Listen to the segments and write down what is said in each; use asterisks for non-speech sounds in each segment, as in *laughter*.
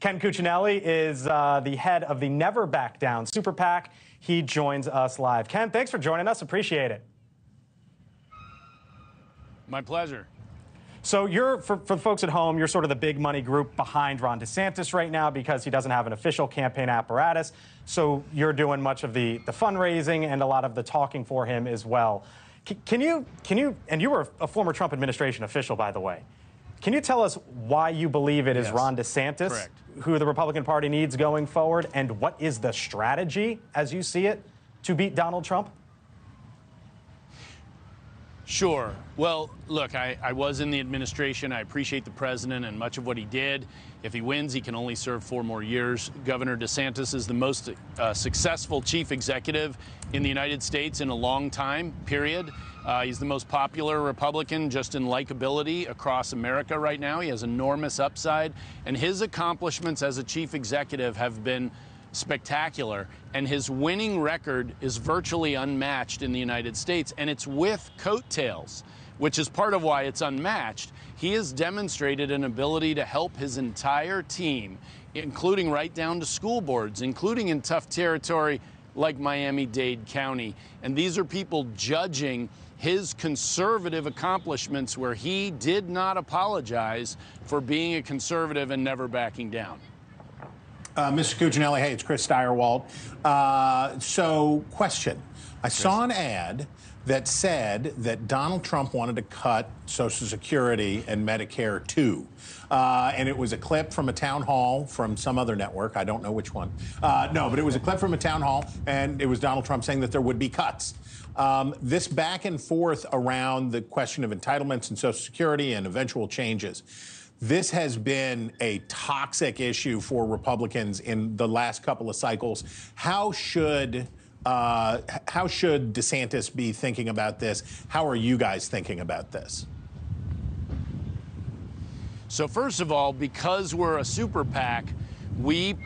Ken Cuccinelli is uh, the head of the Never Back Down Super PAC. He joins us live. Ken, thanks for joining us. Appreciate it. My pleasure. So you're, for, for the folks at home, you're sort of the big money group behind Ron DeSantis right now because he doesn't have an official campaign apparatus. So you're doing much of the, the fundraising and a lot of the talking for him as well. Can you, can you, and you were a former Trump administration official, by the way. Can you tell us why you believe it is yes. Ron DeSantis Correct. who the Republican Party needs going forward, and what is the strategy, as you see it, to beat Donald Trump? Sure. Well, look, I, I, was in the administration. I appreciate the president and much of what he did. If he wins, he can only serve four more years. Governor DeSantis is the most uh, successful chief executive in the United States in a long time, period. Uh, he's the most popular Republican just in likability across America right now. He has enormous upside, and his accomplishments as a chief executive have been spectacular, and his winning record is virtually unmatched in the United States, and it's with coattails, which is part of why it's unmatched. He has demonstrated an ability to help his entire team, including right down to school boards, including in tough territory like Miami Dade County. And these are people judging his conservative accomplishments where he did not apologize for being a conservative and never backing down. Uh, Mr. Cuccinelli, hey, it's Chris Stirewalt. Uh, so, question. I Chris. saw an ad that said that Donald Trump wanted to cut Social Security and Medicare too. Uh, and it was a clip from a town hall from some other network. I don't know which one. Uh, no, but it was a clip from a town hall, and it was Donald Trump saying that there would be cuts. Um, this back and forth around the question of entitlements and Social Security and eventual changes this has been a toxic issue for Republicans in the last couple of cycles. How should uh, how should DeSantis be thinking about this? How are you guys thinking about this? So first of all, because we're a super PAC, we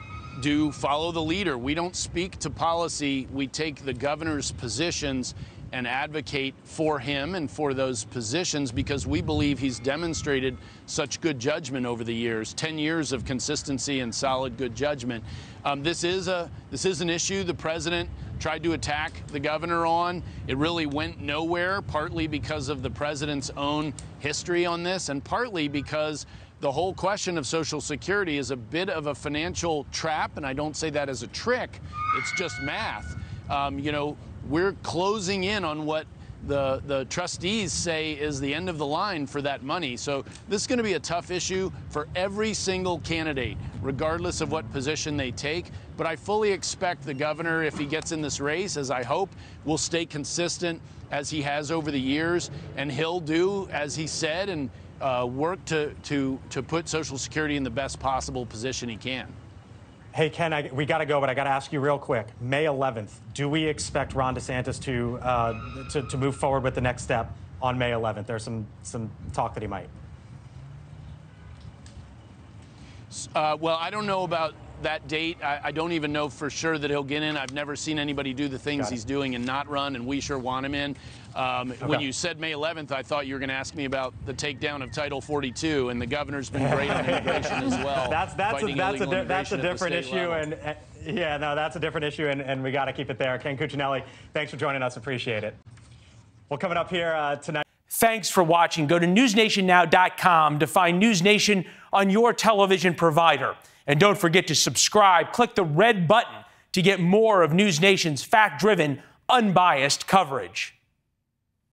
do follow the leader. We don't speak to policy. We take the governor's positions and advocate for him and for those positions because we believe he's demonstrated such good judgment over the years. 10 years of consistency and solid good judgment. Um, this is a this is an issue the president tried to attack the governor on. It really went nowhere partly because of the president's own history on this and partly because the whole question of Social Security is a bit of a financial trap, and I don't say that as a trick, it's just math. Um, you know, we're closing in on what the, the trustees say is the end of the line for that money. So this is going to be a tough issue for every single candidate, regardless of what position they take. But I fully expect the governor, if he gets in this race, as I hope, will stay consistent as he has over the years, and he'll do as he said and uh, work to, to, to put Social Security in the best possible position he can. Hey, Ken, I, we got to go, but I got to ask you real quick. May 11th, do we expect Ron DeSantis to, uh, to, to move forward with the next step on May 11th? There's some, some talk that he might. Uh, well, I don't know about that date. I, I, don't even know for sure that he'll get in. I've never seen anybody do the things he's doing and not run, and we sure want him in. Um, okay. When you said May 11th, I thought you were going to ask me about the takedown of Title 42, and the governor's been great on immigration as *laughs* well. That's that's a, that's a, di- that's a different issue, level. and uh, yeah, no, that's a different issue, and, and we got to keep it there. Ken Cuccinelli, thanks for joining us. Appreciate it. Well, coming up here uh, tonight. Thanks for watching. Go to newsnationnow.com to find News Nation on your television provider. And don't forget to subscribe. Click the red button to get more of News Nation's fact driven, unbiased coverage.